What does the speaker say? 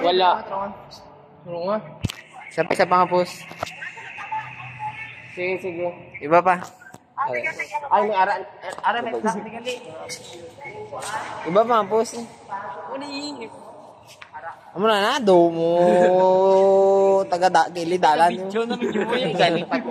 Wala. Ano nga? Isa pa, isa pa nga post. Sige, sige. Iba pa. Ay, may ara... Ara, may sa gali. Iba pa nga post. eh. Amo na na, do mo taga da, gili dalan. Video na medyo mo yung galing pa.